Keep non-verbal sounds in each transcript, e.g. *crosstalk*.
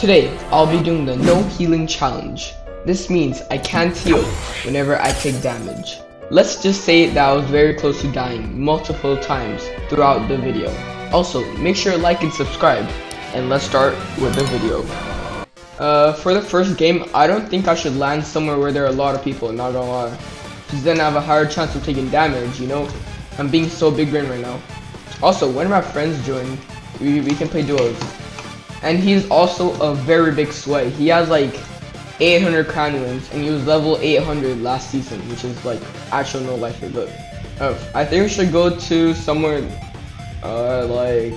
Today, I'll be doing the no healing challenge. This means I can't heal whenever I take damage. Let's just say that I was very close to dying multiple times throughout the video. Also, make sure to like and subscribe, and let's start with the video. Uh, for the first game, I don't think I should land somewhere where there are a lot of people, not gonna lie. Because then I have a higher chance of taking damage, you know? I'm being so big brain right now. Also, when my friends join, we, we can play duos. And he's also a very big sweat. He has like 800 crown wins, and he was level 800 last season, which is like actual no life here. But uh, I think we should go to somewhere uh, like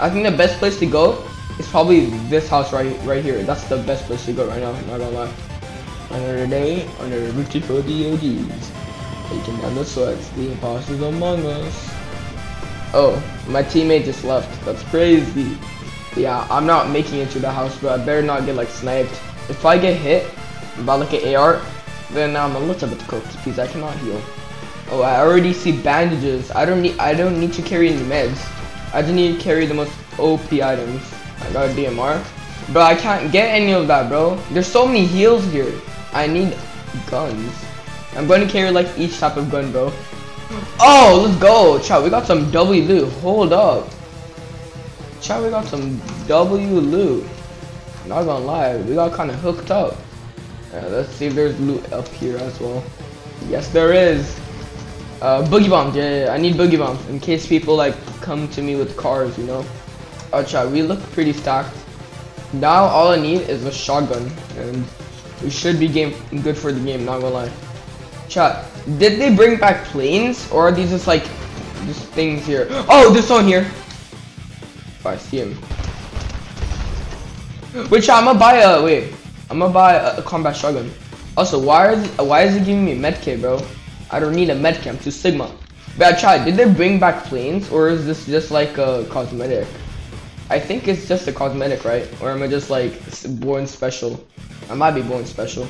I think the best place to go is probably this house right right here. That's the best place to go right now. Not gonna lie. Another day, under beautiful DOGs. Taking down the sweats, the imposters among us. Oh, my teammate just left. That's crazy. Yeah, I'm not making it to the house, but I better not get like sniped. If I get hit by like an AR, then I'm a little bit cooked because I cannot heal. Oh, I already see bandages. I don't need I don't need to carry any meds. I just need to carry the most OP items. I got a DMR. But I can't get any of that, bro. There's so many heals here. I need guns. I'm going to carry like each type of gun, bro. Oh, let's go. Chat, we got some W loot. Hold up. Chat, we got some W loot. Not gonna lie, we got kind of hooked up. Let's see if there's loot up here as well. Yes, there is. Uh, boogie bombs, yeah, yeah, I need boogie bombs in case people like come to me with cars, you know. Oh, chat, we look pretty stacked. Now all I need is a shotgun, and we should be game good for the game. Not gonna lie. Chat, did they bring back planes, or are these just like just things here? Oh, this one here. I see him. Which I'm gonna buy a wait. I'm gonna buy a, a combat shotgun. Also, why is why is it giving me a medkit, bro? I don't need a medkit. I'm too sigma. But I tried. Did they bring back planes, or is this just like a cosmetic? I think it's just a cosmetic, right? Or am I just like born special? I might be born special.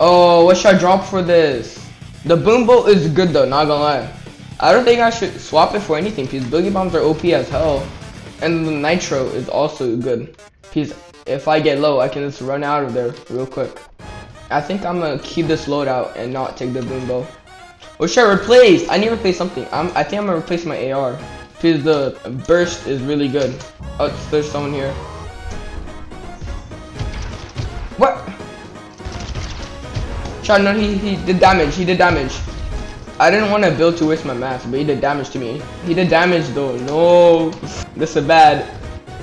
Oh, what should I drop for this? The boom bow is good though, not gonna lie. I don't think I should swap it for anything because boogie bombs are OP as hell. And the nitro is also good. Because if I get low, I can just run out of there real quick. I think I'm gonna keep this loadout and not take the boom bow. What should I replace? I need to replace something. I'm, I think I'm gonna replace my AR. Because the burst is really good. Oh, there's someone here. What? Shot, no, he, he did damage. He did damage. I didn't want to build to waste my mass, but he did damage to me. He did damage though. No. This is bad.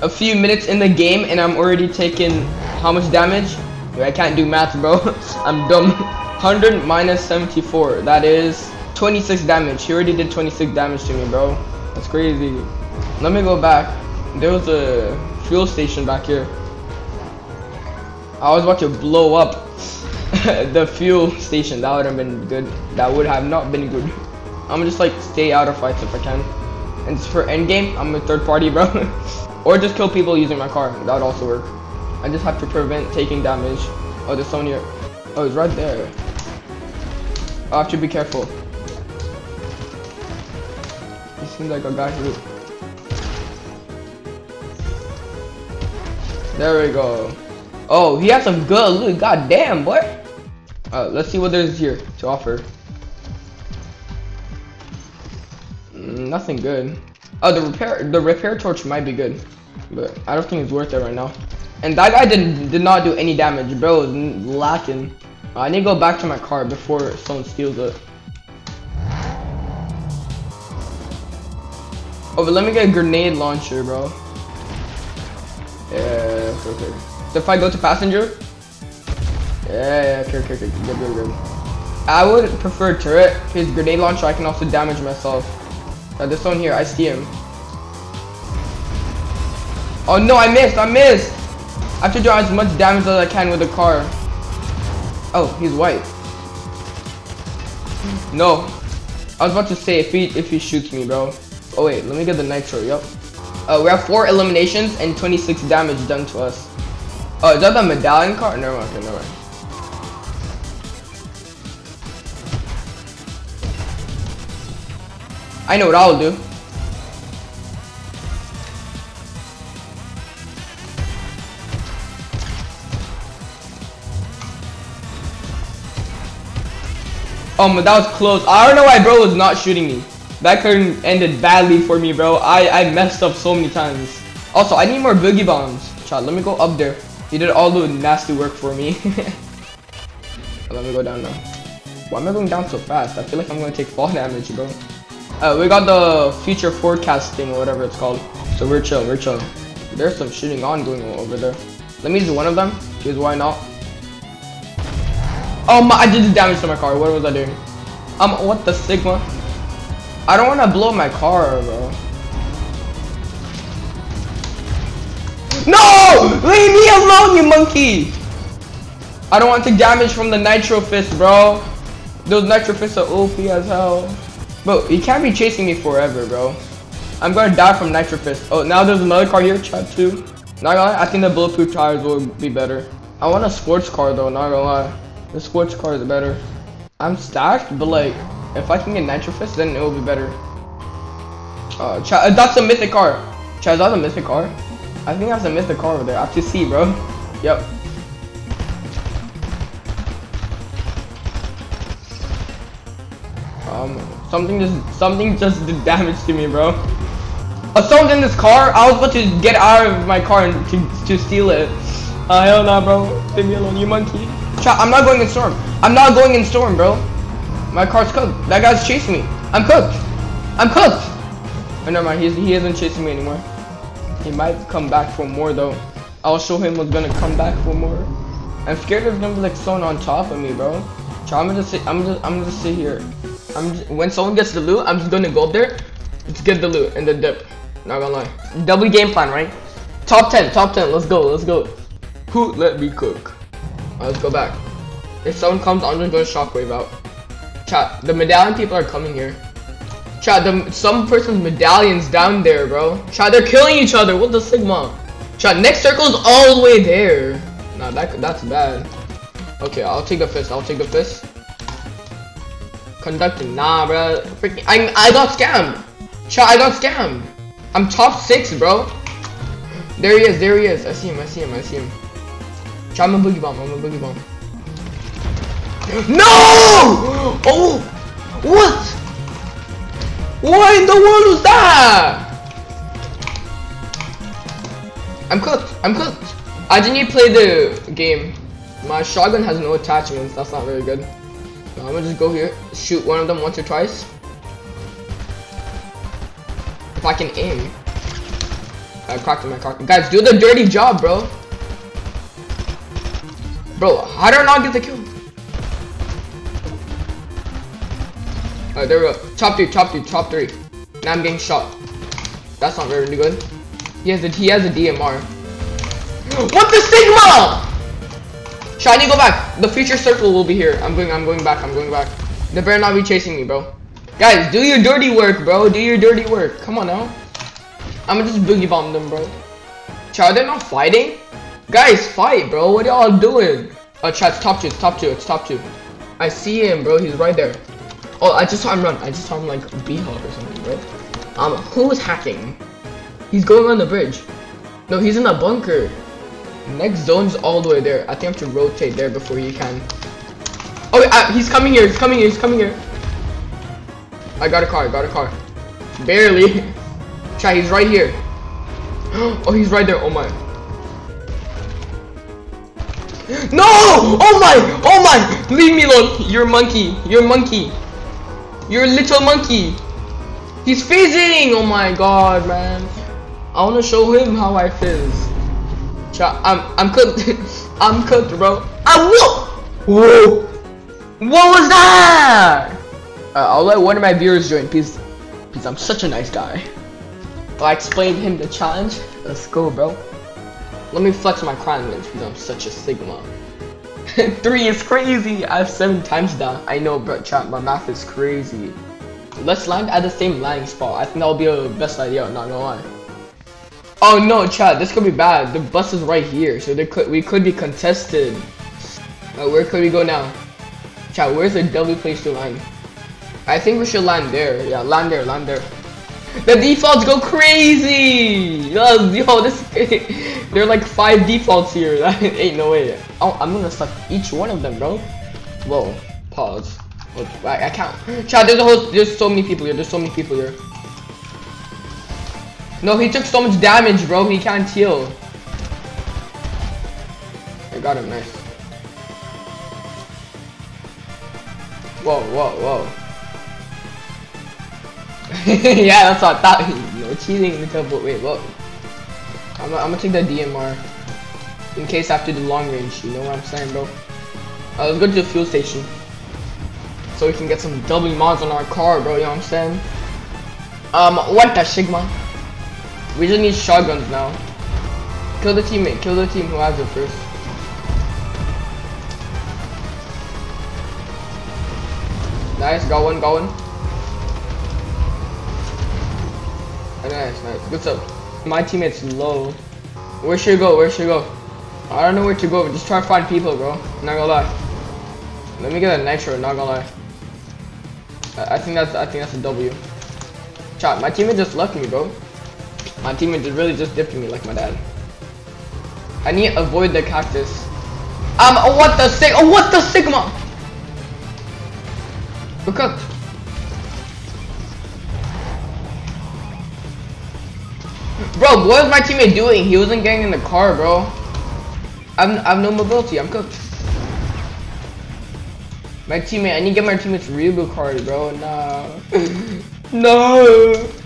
A few minutes in the game and I'm already taking how much damage? I can't do math, bro. *laughs* I'm dumb. 100 minus 74. That is 26 damage. He already did 26 damage to me, bro. That's crazy. Let me go back. There was a fuel station back here. I was about to blow up *laughs* the fuel station. That would have been good. That would have not been good. I'm just like stay out of fights if I can. And for endgame, I'm a third party, bro. *laughs* or just kill people using my car. That would also work. I just have to prevent taking damage. Oh, there's someone. Oh, he's right there. I have to be careful. He seems like a guy who... There we go. Oh, he has some good loot. God damn, boy. Uh, let's see what there's here to offer. Mm, nothing good. Oh, the repair the repair torch might be good, but I don't think it's worth it right now. And that guy did did not do any damage, bro. Lacking. I need to go back to my car before someone steals it. Oh, but let me get a grenade launcher, bro. Yeah, okay. So if I go to passenger, yeah, yeah, okay, okay, good, good, good. I would prefer turret, because grenade launcher I can also damage myself. This one here, I see him. Oh no, I missed, I missed! I have to do as much damage as I can with the car. Oh, he's white. No. I was about to say if he if he shoots me, bro. Oh wait, let me get the nitro, yep. Uh, we have four eliminations and 26 damage done to us. Oh, is that the medallion card? Never mind, never mind. I know what I'll do. Um, that was close. I don't know why bro was not shooting me. That curtain ended badly for me, bro. I, I messed up so many times. Also, I need more boogie bombs. Chad, let me go up there. You did all the nasty work for me. *laughs* let me go down now. Why am I going down so fast? I feel like I'm going to take fall damage, bro. Uh, we got the future forecasting or whatever it's called. So we're chill, we're chill. There's some shooting on going over there. Let me use one of them, because why not? Oh my, I did the damage to my car. What was I doing? Um, what the Sigma? I don't want to blow my car, bro. No! Leave me alone, you monkey! I don't want to take damage from the Nitro Fist, bro. Those Nitro Fists are OP as hell. Bro, he can't be chasing me forever, bro. I'm gonna die from Nitro Fist. Oh, now there's another car here, chat too. Not gonna lie, I think the bulletproof tires will be better. I want a sports car though, not gonna lie. The sports car is better. I'm stacked, but like, if I can get Nitro Fist, then it will be better. Uh, chat, uh, that's a mythic car. Chat, is that a mythic car? I think that's a mythic car over there. I have to see, bro. Yep. Um, something just something just did damage to me, bro. Someone's in this car. I was about to get out of my car and to, to steal it. Uh, hell nah, bro. Leave me alone, you monkey. I'm not going in storm. I'm not going in storm, bro. My car's cooked. That guy's chasing me. I'm cooked. I'm cooked. Oh, never mind. He's, he isn't chasing me anymore. He might come back for more though. I'll show him what's gonna come back for more. I'm scared there's gonna be like someone on top of me, bro. So I'm gonna sit. I'm just. I'm just sit here. I'm. Just, when someone gets the loot, I'm just gonna go there, just get the loot and then dip. Not gonna lie. Double game plan, right? Top 10. Top 10. Let's go. Let's go. Who let me cook? Right, let's go back. If someone comes, I'm just gonna shockwave out. Chat. The medallion people are coming here. Chat, the, some person's medallion's down there, bro. Chat, they're killing each other. What the Sigma? Chat, next circle's all the way there. Nah, that, that's bad. Okay, I'll take the fist. I'll take the fist. Conducting. Nah, bro. Freaking, I, I got scammed. Chat, I got scammed. I'm top six, bro. There he is. There he is. I see him. I see him. I see him. Chat, I'm a boogie bomb. I'm a boogie bomb. No! Oh! What? What in the world was that? I'm cooked. I'm cooked. I didn't even play the game. My shotgun has no attachments. That's not very good. So I'm gonna just go here, shoot one of them once or twice. If I can aim. I cracked my cock. Guys, do the dirty job, bro. Bro, how did I not get the kill? Alright, there we go. Top three, top three, top three. Now I'm getting shot. That's not very good. He has a he has a DMR. What the Sigma? Shiny, go back. The future circle will be here. I'm going. I'm going back. I'm going back. They better not be chasing me, bro. Guys, do your dirty work, bro. Do your dirty work. Come on now. I'm gonna just boogie bomb them, bro. Chat, they're not fighting. Guys, fight, bro. What are y'all doing? Oh, chat, it's top two. It's top two. It's top two. I see him, bro. He's right there. Oh, I just saw him run. I just saw him like B-hog or something, bro. Um, who is hacking? He's going on the bridge. No, he's in a bunker. Next zone's all the way there. I think I have to rotate there before he can. Oh, uh, he's coming here. He's coming here. He's coming here. I got a car. I got a car. Barely. *laughs* Chat, he's right here. *gasps* Oh, he's right there. Oh my. *gasps* No! Oh my! Oh my! Leave me alone. You're monkey. You're monkey. You're little monkey. He's fizzing! Oh my god, man. I wanna show him how I fizz. I'm I'm cooked. *laughs* I'm cooked, bro. I whoa! Whoa! What was that? Uh, I'll let one of my viewers join, please. Please, I'm such a nice guy. I explained him the challenge. Let's go, bro. Let me flex my crown wins because I'm such a sigma. *laughs* Three is crazy. I have seven times that. I know, bro. Chat, my math is crazy. Let's land at the same landing spot. I think that'll be a best idea. Not gonna lie. Oh no, Chad, this could be bad. The bus is right here, so could we could be contested. Uh, where could we go now? Chad, where's the W place to land? I think we should land there. Yeah, land there, land there. The defaults go crazy! Yo, *laughs* yo this *laughs* there are like five defaults here. *laughs* That ain't no way. Oh, I'm gonna suck each one of them, bro. Whoa, pause. I, I can't. Chad, there's a whole, there's so many people here. There's so many people here. No, he took so much damage, bro. He can't heal. I got him, nice. Whoa, whoa, whoa. *laughs* yeah, that's what I thought. *laughs* no cheating until, but wait, whoa. I'm, I'm gonna take that DMR. In case I have to do long range, you know what I'm saying, bro? Uh, let's go to the fuel station. So we can get some double mods on our car, bro, you know what I'm saying? Um, what the Sigma? We just need shotguns now. Kill the teammate, kill the team who has it first. Nice, got one, got one. Nice, nice, good stuff. My teammate's low. Where should I go, where should I go? I don't know where to go, just try to find people, bro. Not gonna lie. Let me get a nitro, not gonna lie. I, I think that's, I think that's a W. Chat, my teammate just left me, bro. My teammate just really just dipped me like my dad. I need to avoid the cactus. Um, oh, what the sig- Oh, what the sigma? We're cooked. Bro, what was my teammate doing? He wasn't getting in the car, bro. I'm, I have no mobility. I'm cooked. My teammate, I need to get my teammate's reboot card, bro. No. *laughs* no.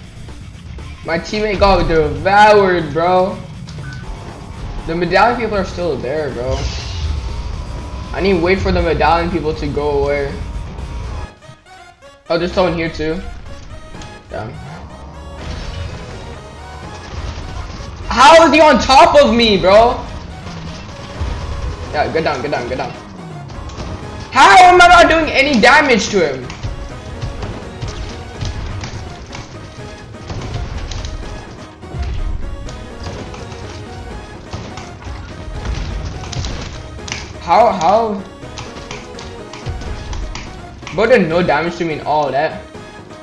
My teammate got devoured, bro. The medallion people are still there, bro. I need to wait for the medallion people to go away. Oh, there's someone here too. Yeah. How is he on top of me, bro? Yeah, get down, get down, get down. How am I not doing any damage to him? How, how? Bro did no damage to me and all that.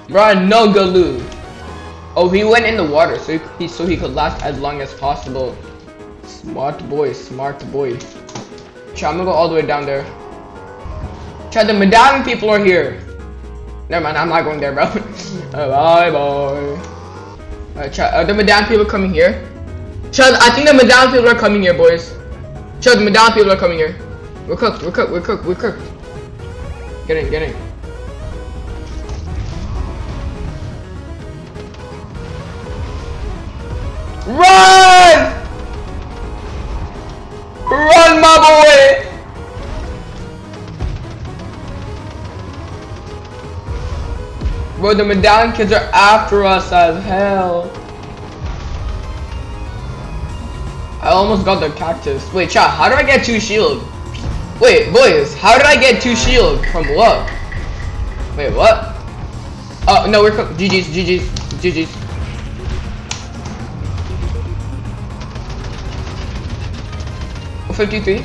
Bro, no Galoo. Oh, he went in the water so he, so he could last as long as possible. Smart boy, smart boy. Chat, I'm gonna go all the way down there. Chat, the medallion people are here. Never mind, I'm not going there, bro. *laughs* bye bye. Alright, chat, are the medallion people coming here? Chat, I think the medallion people are coming here, boys. Chat, the medallion people are coming here. We're cooked, we're cooked, we're cooked, we're cooked. Get in, get in. Run! Run, my boy! Bro, the medallion kids are after us as hell. I almost got the cactus. Wait, chat, how do I get two shield? Wait, boys, how did I get two shield? From what? Wait, what? Oh, no, we're GG's, GG's, GG's. Fifty-three.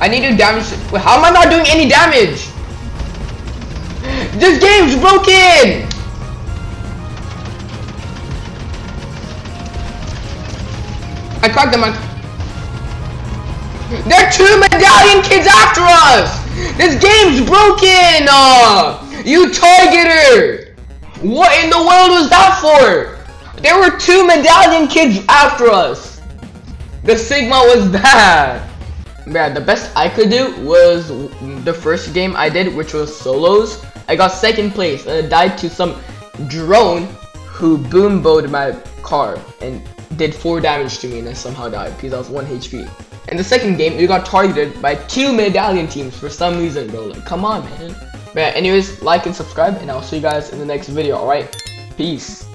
I need to damage. Wait, how am I not doing any damage? *gasps* This game's broken! I cracked them. There are two medallion kids after us! This game's broken! Uh, you targeter! What in the world was that for? There were two medallion kids after us! The Sigma was bad! Man, the best I could do was the first game I did, which was solos. I got second place and I died to some drone who boom bowed my car and did 4 damage to me and I somehow died because I was 1 HP. In the second game, we got targeted by two medallion teams for some reason, bro. Like, come on, man. But anyways, like and subscribe, and I'll see you guys in the next video, alright? Peace.